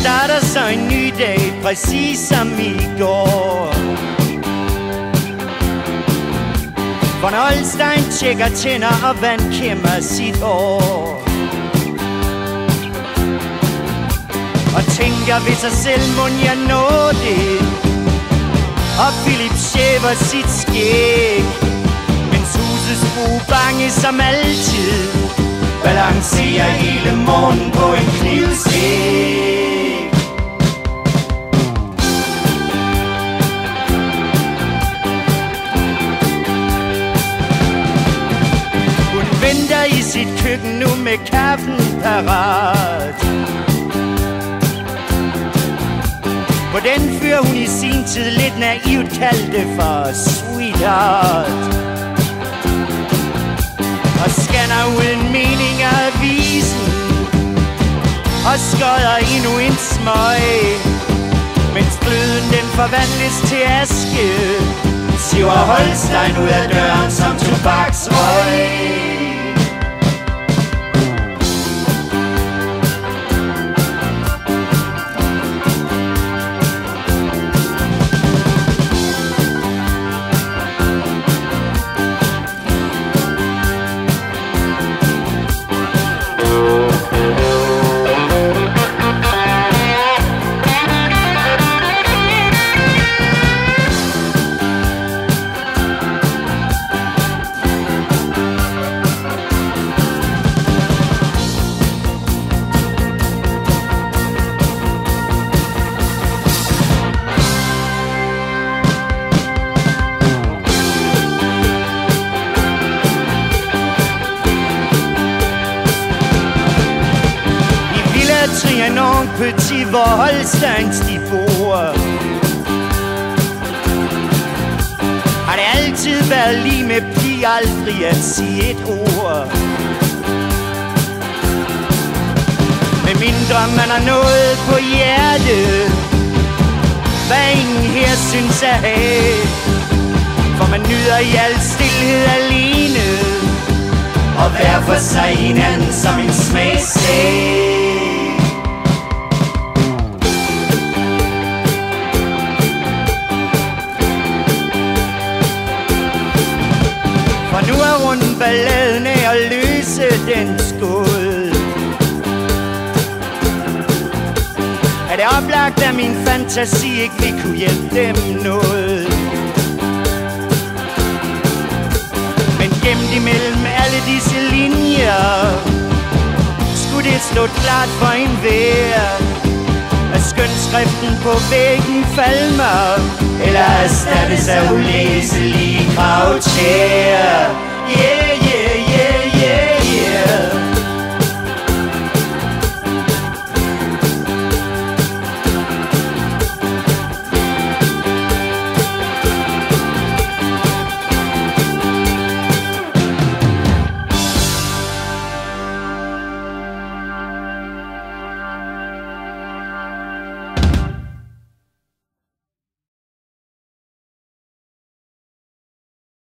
starter så en ny dag, præcis som i går. Von Holstein tjekker tænder og vandkæmmer sit år Og tænker ved sig selv, må jeg nå det? Og Philip sjæver sit skæg. Men Suses bro bange som altid. Balancerer hele morgen på en knivsæg sit køkken nu med kaffen parat. Hvordan den fyr hun i sin tid lidt naivt kaldte for sweetheart. Og scanner uden mening af avisen. Og skodder endnu en smøg. Mens gløden den forvandles til aske. Siver Holstein ud af døren som tobaksrøg. Trianon Petit, hvor Holsteins de bor Har det altid været lige med pi, aldrig at sige et ord? Med mindre man har noget på hjertet Hvad ingen her synes at have For man nyder i al stillhed alene Og hver for sig hinanden som en smagsag. Balladen af at løse den skål Er det oplagt, at min fantasi ikke vil kunne hjælpe dem noget? Men gemt imellem alle disse linjer Skulle det stå klart for en vær At skønskriften på væggen falmer Eller erstattes af ulæselige kravtjær